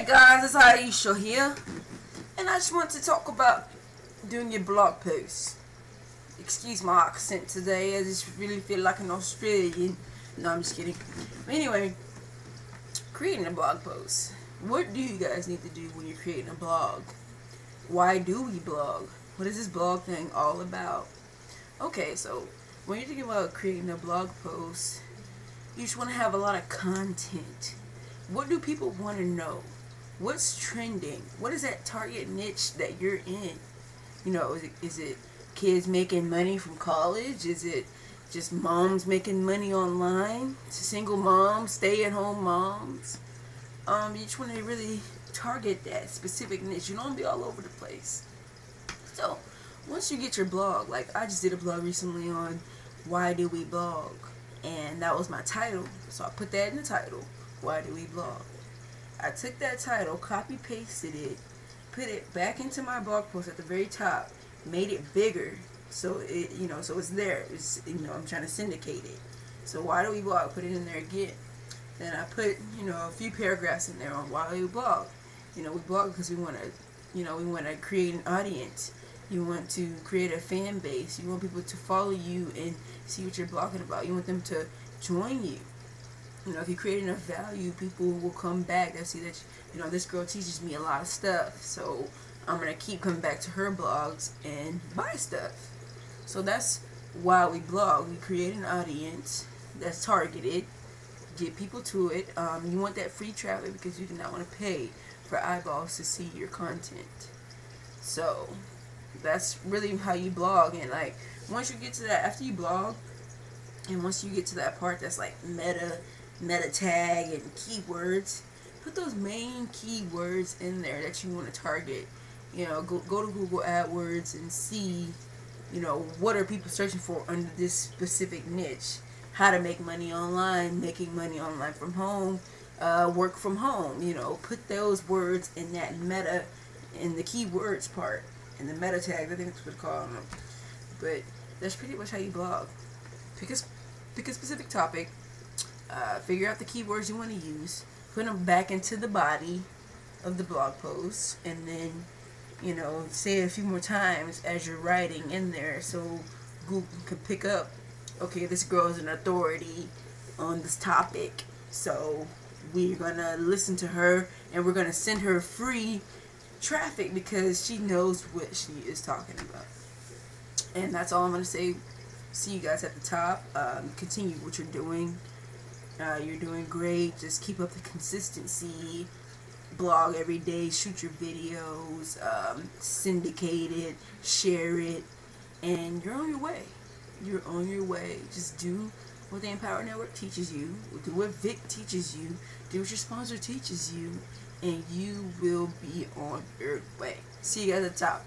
Hey guys, it's Aisha here, and I just want to talk about doing your blog posts. Excuse my accent today, I just really feel like an Australian. No, I'm just kidding. Anyway, creating a blog post. What do you guys need to do when you're creating a blog? Why do we blog? What is this blog thing all about? Okay, so when you're thinking about creating a blog post, you just want to have a lot of content. What do people want to know? What's trending? What is that target niche that you're in? You know, is it, is it kids making money from college? Is it just moms making money online? Single moms, stay-at-home moms? Um, you just want to really target that specific niche. You don't be all over the place. So, once you get your blog, like I just did a blog recently on why do we blog, and that was my title. So I put that in the title. Why do we blog? I took that title, copy pasted it, put it back into my blog post at the very top, made it bigger, so it you know so it's there. It's you know I'm trying to syndicate it. So why do we blog? Put it in there again. Then I put you know a few paragraphs in there on why we blog. You know we blog because we want to you know we want to create an audience. You want to create a fan base. You want people to follow you and see what you're blogging about. You want them to join you you know, if you create enough value, people will come back. They'll see that, you know, this girl teaches me a lot of stuff. So I'm going to keep coming back to her blogs and buy stuff. So that's why we blog. We create an audience that's targeted, get people to it. Um, you want that free traffic because you do not want to pay for eyeballs to see your content. So that's really how you blog. And like, once you get to that, after you blog, and once you get to that part that's like meta meta tag and keywords. Put those main keywords in there that you want to target. You know, go, go to Google AdWords and see, you know, what are people searching for under this specific niche. How to make money online, making money online from home, uh, work from home. You know, put those words in that meta, in the keywords part, in the meta tag. I think that's what it's called. But that's pretty much how you blog. Pick a, pick a specific topic, uh, figure out the keywords you want to use, put them back into the body of the blog post, and then, you know, say it a few more times as you're writing in there so Google can pick up, okay, this girl is an authority on this topic, so we're going to listen to her and we're going to send her free traffic because she knows what she is talking about. And that's all I'm going to say. See you guys at the top. Um, continue what you're doing. Uh, you're doing great. Just keep up the consistency. Blog every day. Shoot your videos. Um, syndicate it. Share it. And you're on your way. You're on your way. Just do what the Empower Network teaches you. Do what Vic teaches you. Do what your sponsor teaches you. And you will be on your way. See you guys at the top.